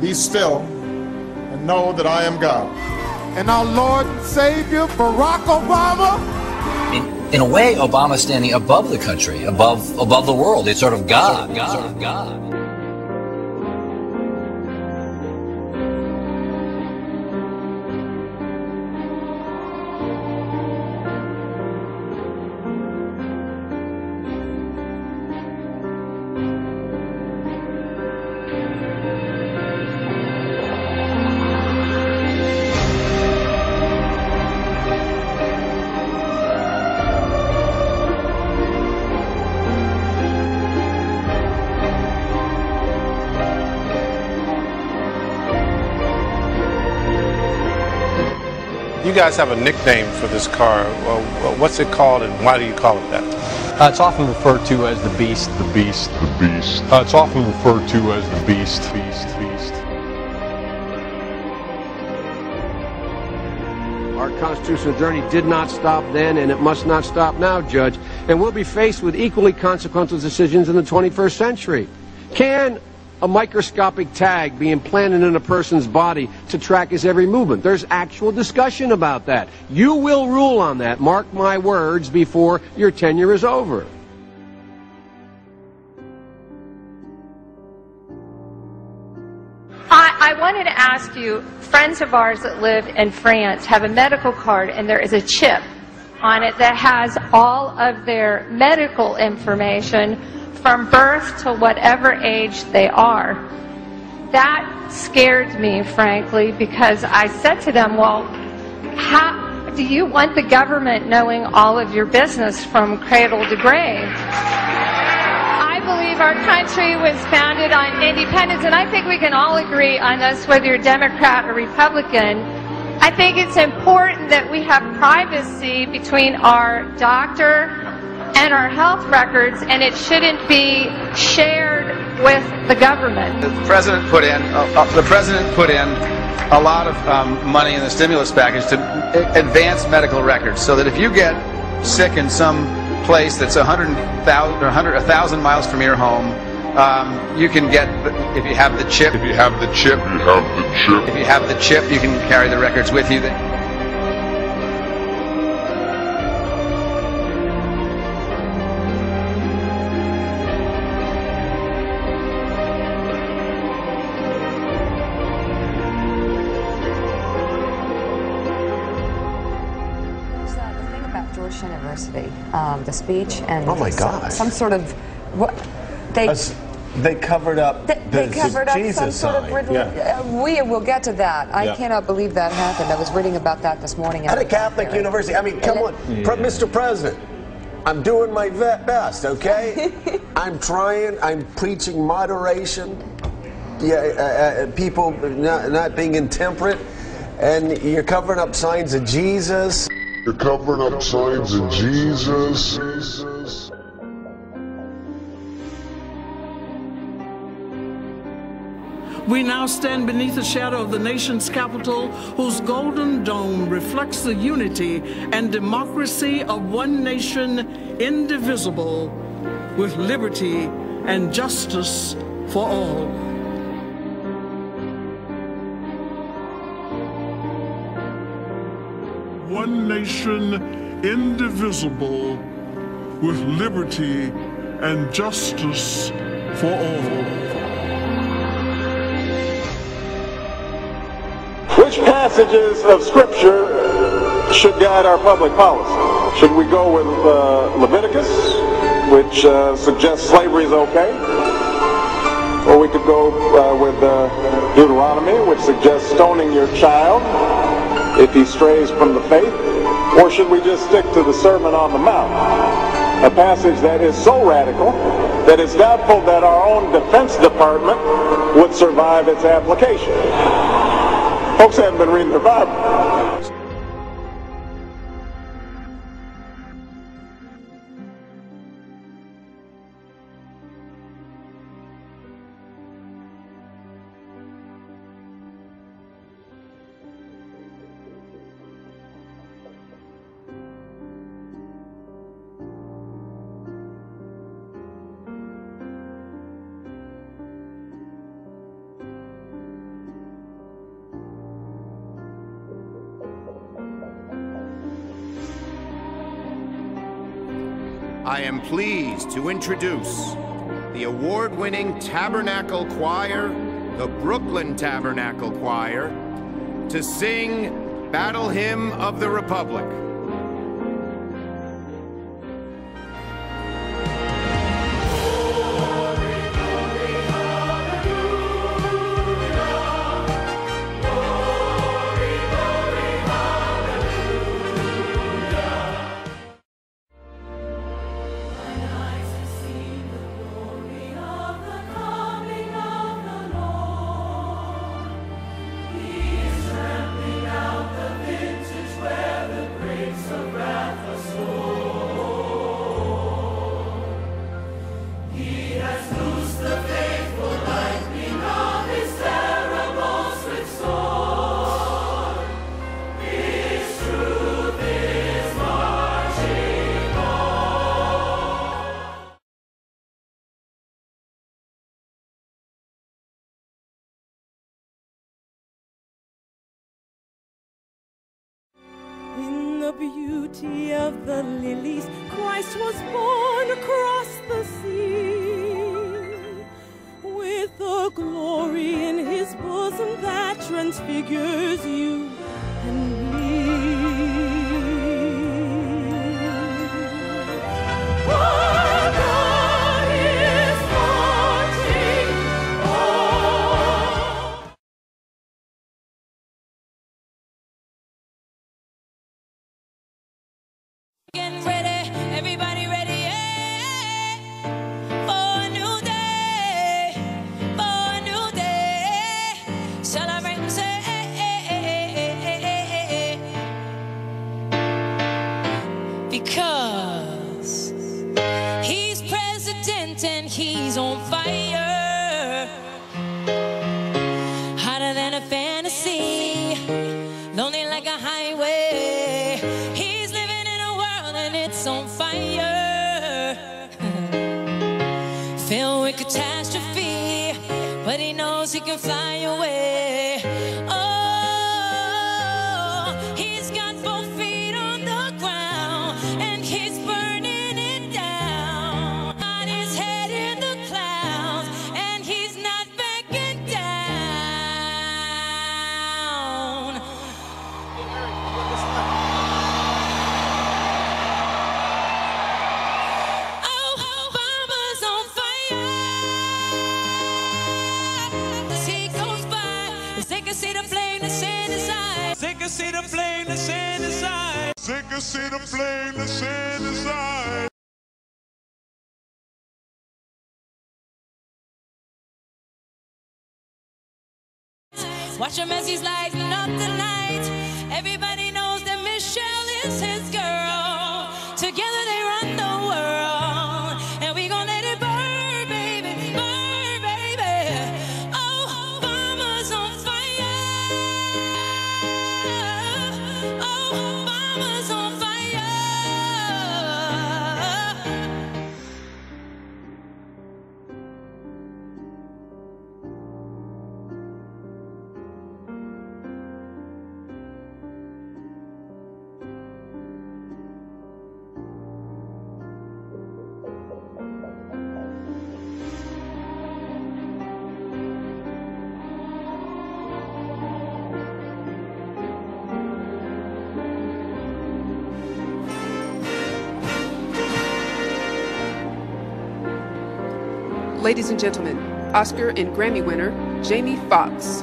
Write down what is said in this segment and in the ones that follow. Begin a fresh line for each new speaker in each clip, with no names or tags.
Be still and know that I am God.
And our Lord and Savior, Barack Obama.
In, in a way, Obama's standing above the country, above above the world. It's sort of God. Sort of God. Sort of God.
You guys have a nickname for this car. Well, what's it called and why do you call it that?
Uh, it's often referred to as the Beast.
The Beast. The Beast. Uh, it's often referred to as the Beast. Beast. Beast.
Our constitutional journey did not stop then, and it must not stop now, Judge. And we'll be faced with equally consequential decisions in the 21st century. Can a microscopic tag be implanted in a person's body to track his every movement. There's actual discussion about that. You will rule on that, mark my words, before your tenure is over.
I, I wanted to ask you, friends of ours that live in France have a medical card and there is a chip on it that has all of their medical information from birth to whatever age they are. That scared me, frankly, because I said to them, well, how do you want the government knowing all of your business from cradle to grave? I believe our country was founded on independence, and I think we can all agree on this, whether you're Democrat or Republican. I think it's important that we have privacy between our doctor and our health records, and it shouldn't be shared with the government.
The president put in uh, uh, the president put in a lot of um, money in the stimulus package to advance medical records, so that if you get sick in some place that's a hundred thousand or a thousand miles from your home, um, you can get if you have the chip.
If you have the chip, you have the chip.
If you have the chip, you can carry the records with you.
University, um, the speech, and
oh my
some,
gosh,
some sort of what they.
As they covered up
they,
the,
they covered
the
up
Jesus
some sort
sign.
of yeah. uh, we will get to that. I
yeah.
cannot believe that happened. I was reading about that this morning
at a Catholic university. I mean, come on, yeah. Mr. President. I'm doing my best, okay? I'm trying. I'm preaching moderation. Yeah, uh, uh, people not, not being intemperate, and you're covering up signs of Jesus.
You're covering up signs of Jesus.
We now stand beneath the shadow of the nation's capital, whose golden dome reflects the unity and democracy of one nation indivisible, with liberty and justice for all.
One nation indivisible with liberty and justice for all.
Which passages of Scripture should guide our public policy? Should we go with uh, Leviticus, which uh, suggests slavery is okay? Or we could go uh, with uh, Deuteronomy, which suggests stoning your child if he strays from the faith? Or should we just stick to the Sermon on the Mount? A passage that is so radical that it's doubtful that our own Defense Department would survive its application. Folks haven't been reading the Bible.
I am pleased to introduce the award winning Tabernacle Choir, the Brooklyn Tabernacle Choir, to sing Battle Hymn of the Republic.
The beauty of the lilies, Christ was born across the sea. With a glory in his bosom that transfigures you
can fly away. Flame that's in his eyes. They can see the flame that's in his eyes. Watch him as he's lighting up the night. Everybody
Ladies and gentlemen, Oscar and Grammy winner Jamie Foxx.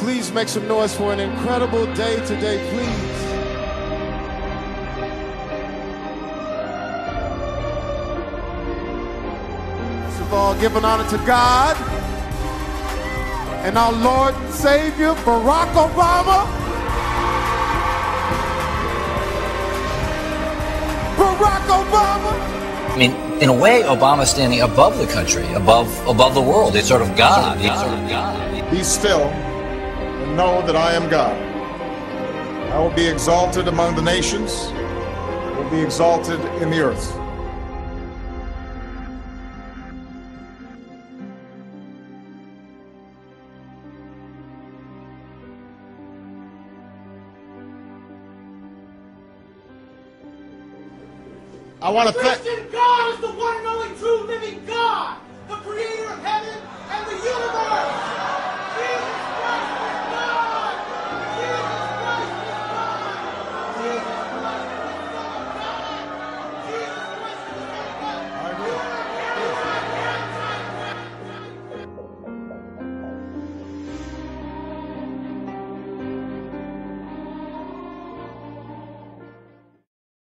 Please make some noise for an incredible day today, please. First of all, giving honor to God and our Lord and Savior, Barack Obama. Barack Obama.
I mean, in a way, Obama's standing above the country, above above the world. It's sort of God. He's sort of God.
Be still and know that I am God. I will be exalted among the nations, I will be exalted in the earth. I want to thank.
Christian God is the one and only true living God, the creator of heaven and the universe.